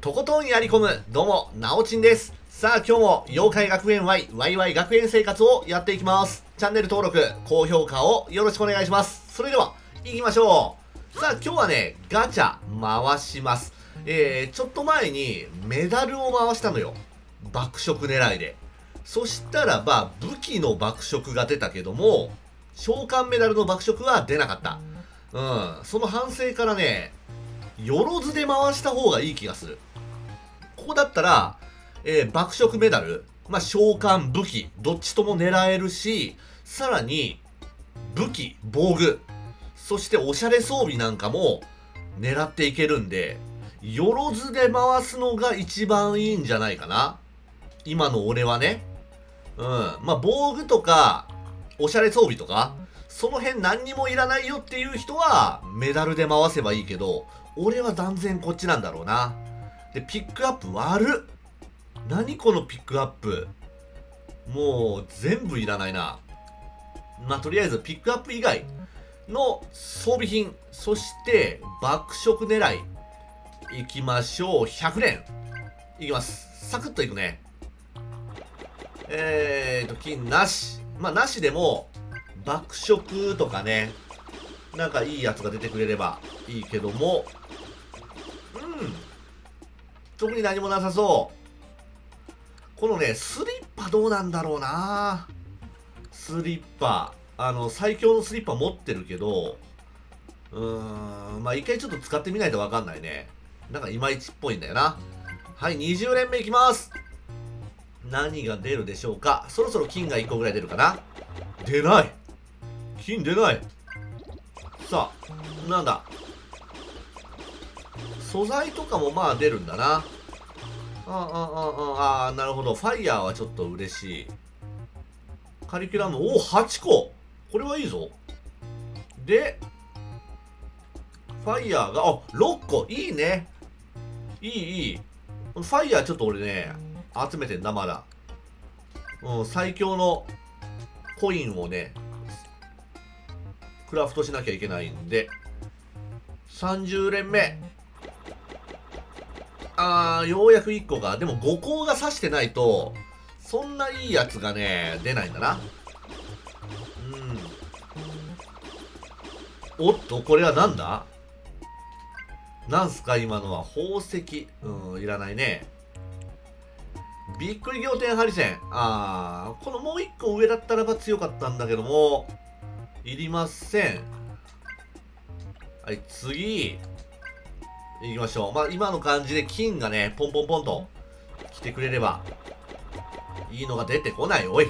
とことんやり込む、どうも、なおちんです。さあ、今日も、妖怪学園 Y、ワイワイ学園生活をやっていきます。チャンネル登録、高評価をよろしくお願いします。それでは、行きましょう。さあ、今日はね、ガチャ回します。えー、ちょっと前に、メダルを回したのよ。爆食狙いで。そしたらば、武器の爆食が出たけども、召喚メダルの爆食は出なかった。うん、その反省からね、よろずで回した方がいい気がする。ここだったら、えー爆食メダル、まあ、召喚、武器、どっちとも狙えるし、さらに、武器、防具、そしておしゃれ装備なんかも狙っていけるんで、よろずで回すのが一番いいんじゃないかな。今の俺はね。うん。まあ、防具とか、おしゃれ装備とか、その辺何にもいらないよっていう人は、メダルで回せばいいけど、俺は断然こっちなんだろうな。で、ピックアップ悪っ何このピックアップもう全部いらないな。まあ、とりあえずピックアップ以外の装備品、そして爆食狙い、いきましょう。100連。いきます。サクッといくね。えーと、金なし。まあ、なしでも、爆食とかね、なんかいいやつが出てくれればいいけども、特に何もなさそう。このね、スリッパどうなんだろうなスリッパ。あの、最強のスリッパ持ってるけど、うーん、まあ一回ちょっと使ってみないとわかんないね。なんかいまいちっぽいんだよな。はい、20連目いきます。何が出るでしょうかそろそろ金が1個ぐらい出るかな出ない金出ないさあ、なんだ素材とかもまあ出るんだな。ああ、ああ、ああ、なるほど。ファイヤーはちょっと嬉しい。カリキュラム、おお、8個これはいいぞ。で、ファイヤーが、あ、6個いいね。いい、いい。ファイヤーちょっと俺ね、集めてんだ、まだ。うん、最強のコインをね、クラフトしなきゃいけないんで、30連目。あー、ようやく1個が。でも5個が刺してないと、そんないいやつがね、出ないんだな。うん。おっと、これはなんだ？なんすか今のは宝石。うん、いらないね。びっくり仰天ハリセン。あー、このもう一個上だったらば強かったんだけども、いりません。はい、次。行きましょう。まあ、今の感じで金がね、ポンポンポンと来てくれれば、いいのが出てこない。おい。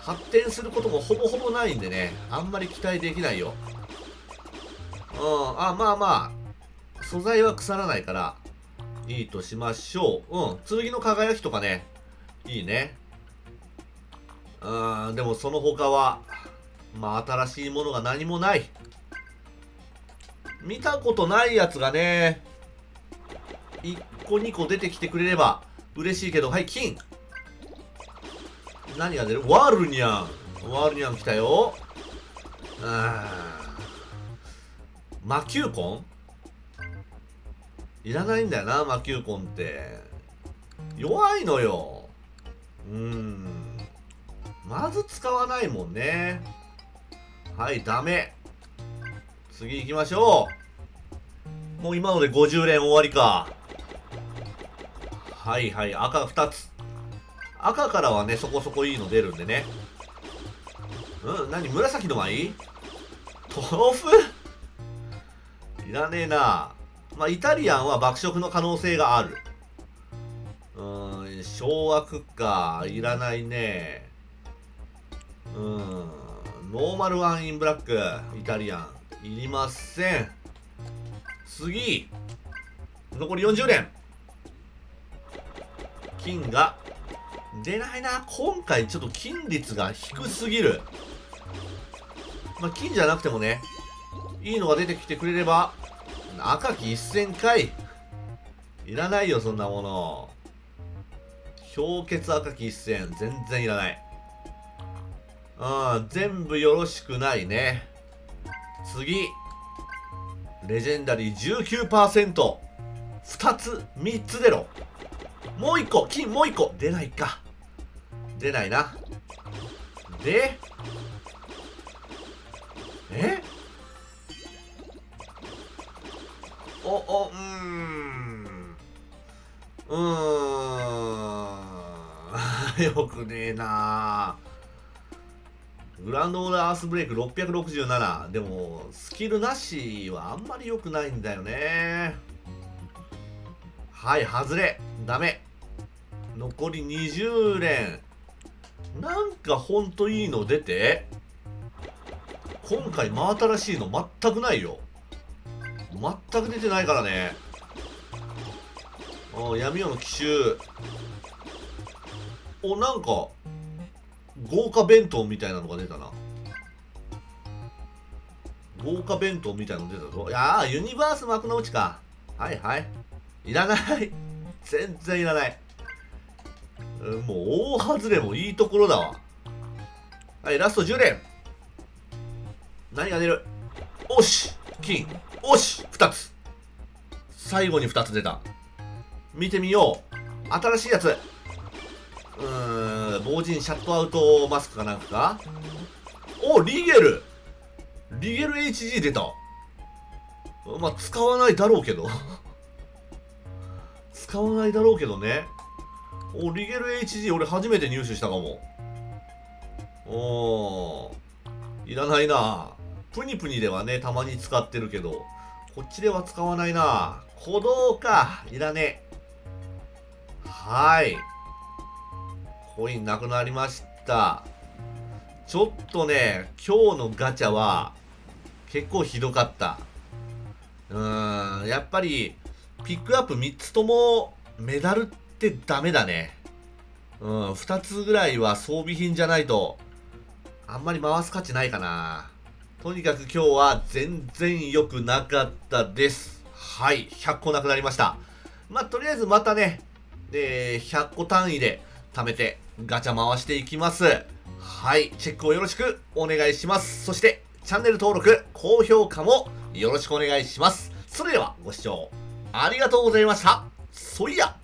発展することもほぼほぼないんでね、あんまり期待できないよ。うん、あ、まあまあ、素材は腐らないから、いいとしましょう。うん、剣の輝きとかね、いいね。うん、でもその他は、まあ新しいものが何もない。見たことないやつがね、1個2個出てきてくれれば嬉しいけど、はい、金。何が出る？ワールニャン。ワールニャン来たよ。あー魔球根？いらないんだよな、魔球根って。弱いのよ。うーん。まず使わないもんね。はい、ダメ。次行きましょう。もう今ので50連終わりか。はいはい、赤2つ。赤からはね、そこそこいいの出るんでね。うん何紫の舞豆腐？いらねえな。まあ、イタリアンは爆食の可能性がある。うーん、掌握か。いらないね。うん、ノーマルワンインブラック、イタリアン。いりません。次。残り40連。金が出ないな。今回ちょっと金率が低すぎる。まあ、金じゃなくてもね、いいのが出てきてくれれば、赤き一戦かい。いらないよ、そんなもの。氷結赤き一戦、全然いらない。うん、全部よろしくないね。次。レジェンダリー19%。2つ3つ出ろもう1個金もう1個。出ないか。出ないな。でえ？おおうん。うーん。よくねえな。あグランドオーダーアースブレイク667でもスキルなしはあんまり良くないんだよね。はい外れ。ダメ。残り20連なんかほんといいの出て。今回真新しいの全くないよ。全く出てないからね。あ闇夜の奇襲。おなんか豪華弁当みたいなのが出たな。豪華弁当みたいなの出たぞ。いやーユニバース幕の内か。はいはい。いらない。全然いらない。もう大外れもいいところだわ。はいラスト10連。何が出る？おし金。おし2つ。最後に2つ出た。見てみよう。新しいやつ。うーん防塵シャットアウトマスクかなんかおリゲル。リゲル HG 出た。まあ使わないだろうけど。使わないだろうけどね。おリゲル HG 俺初めて入手したかも。おー。いらないな。プニプニではねたまに使ってるけど。こっちでは使わないな。鼓動か。いらねはい。コインなくなりました。ちょっとね今日のガチャは結構ひどかった。うーんやっぱりピックアップ3つともメダルってダメだね。うん2つぐらいは装備品じゃないとあんまり回す価値ないかな。とにかく今日は全然良くなかったです。はい100個なくなりました。まあとりあえずまたねで100個単位で貯めてガチャ回していきます。はいチェックをよろしくお願いします。そしてチャンネル登録高評価もよろしくお願いします。それではご視聴ありがとうございました。そいや。